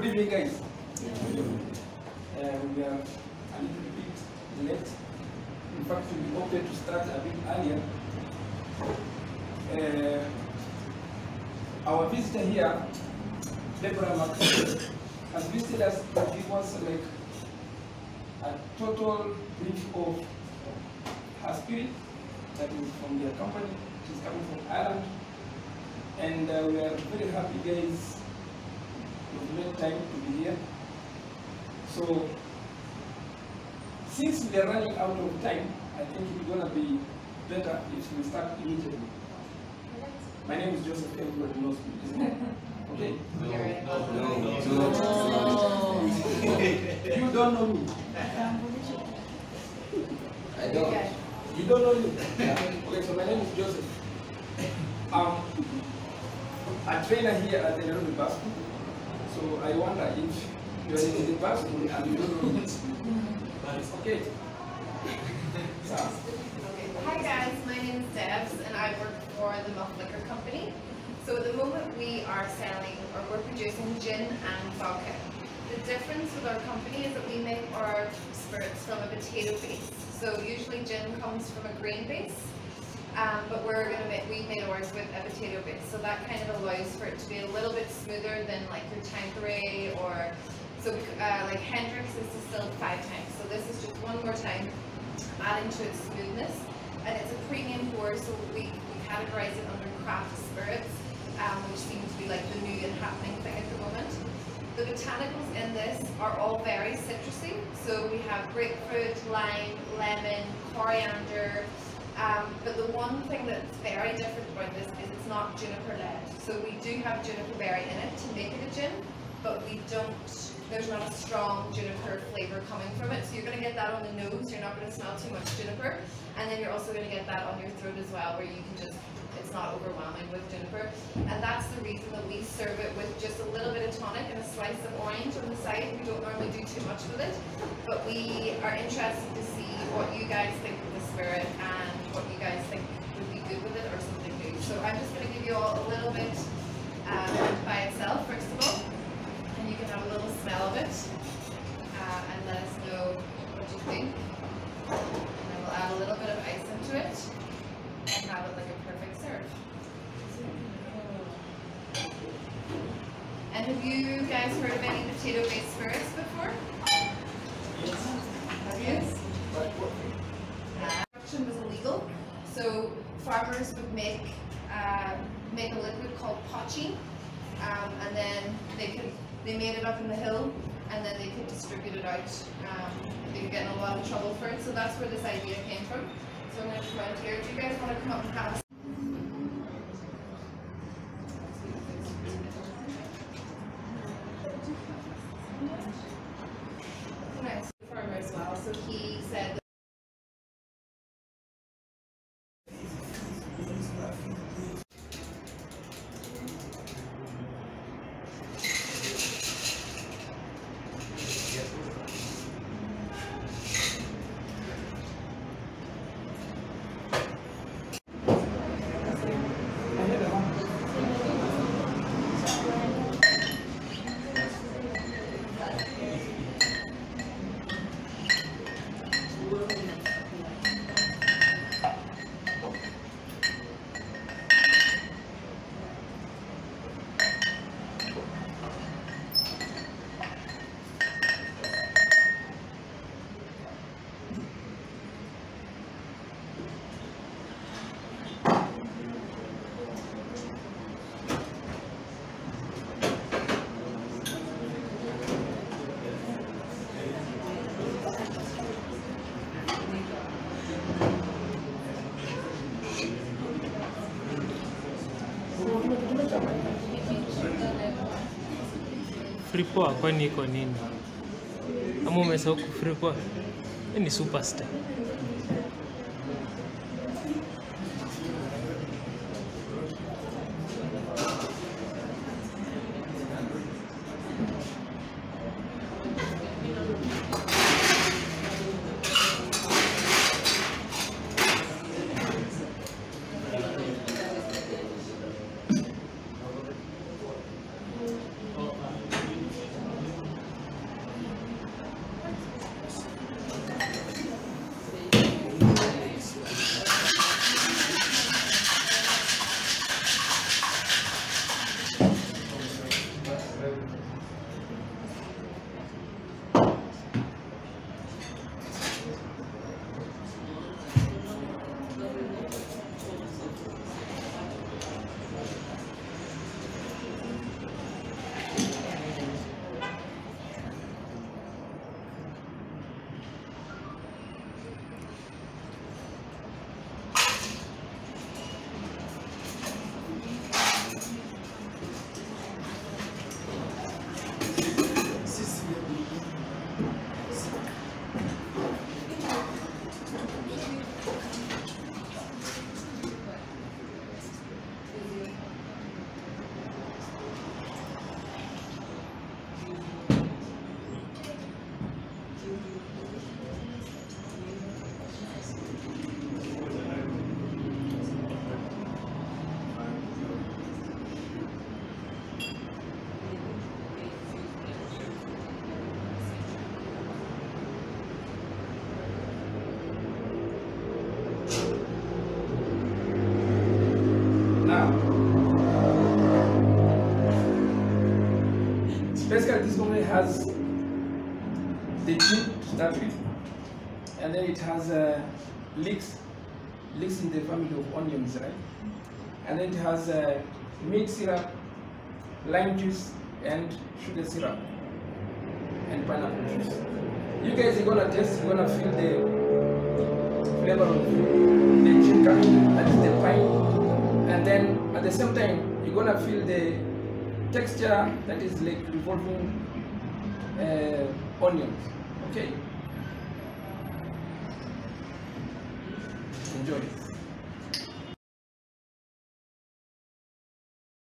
Good evening, guys. Uh, we are a little bit late. In fact, we opted to start a bit earlier. Uh, our visitor here, Deborah McCall, has visited us to give us like a total brief of her spirit that is from their company. She's coming from Ireland. And uh, we are very happy, guys, you've time to be here. So, since we are running out of time, I think it's going to be better if we start immediately. My name is Joseph Edward knows me, isn't it? Okay? You don't know me. I don't. You don't know me. Okay, so my name is Joseph. Um, a trainer here at the Nairobi Bus School. So I wonder if you are in the bus and you don't know me. Okay. So, Hi guys, my name is Debs and I work for the Muff Liquor Company. So at the moment we are selling or we're producing gin and vodka. The difference with our company is that we make our spirits from a potato base. So usually gin comes from a grain base, um, but we're gonna make, we made ours with a potato base. So that kind of allows for it to be a little bit smoother than like your Tanqueray or, so uh, like Hendrick's is distilled five times. So this is just one more time adding to its smoothness. And it's a premium pour, so we, we categorize it under craft spirits, um, which seems to be like the new and happening thing at the moment. The botanicals in this are all very citrusy. So we have grapefruit, lime, lemon, coriander. Um, but the one thing that's very different about this is it's not juniper led. So we do have juniper berry in it to make it a gin, but we don't, there's not a strong juniper flavour coming from it. So you're going to get that on the nose, you're not going to smell too much juniper. And then you're also going to get that on your throat as well, where you can just, it's not overwhelming with juniper. And that's the reason that we serve it with just a little bit of tonic and a slice of orange on the side. We don't normally do too much with it, but we are interested to see what you guys think of the spirit and what you guys think would be good with it or something new. So I'm just going to give you all a little bit um, by itself, first of all and you can have a little smell of it uh, and let us know what you think. And then we'll add a little bit of ice into it and have it like a perfect serve. And have you guys heard of any potato-based spirits before? Yes. Have you? Uh, Production was illegal, so farmers would make uh, make a liquid called poitín, um, and then they could they made it up in the hill, and then they could distribute it out. Um, they were getting a lot of trouble for it, so that's where this idea came from. So I'm going to here. Do you guys want to come up and have Fripoa kwani iko nini? Ama umesahau? Hii ni superstar. Company has the gin to start with, and then it has uh, leeks, leeks in the family of onions, right? And then it has uh, milk syrup, lime juice, and sugar syrup, and pineapple juice. You guys are gonna taste, you're gonna feel the flavor of the coming, that is the pine, and then at the same time, you're gonna feel the texture that is like revolving uh, onions. Okay. Enjoy.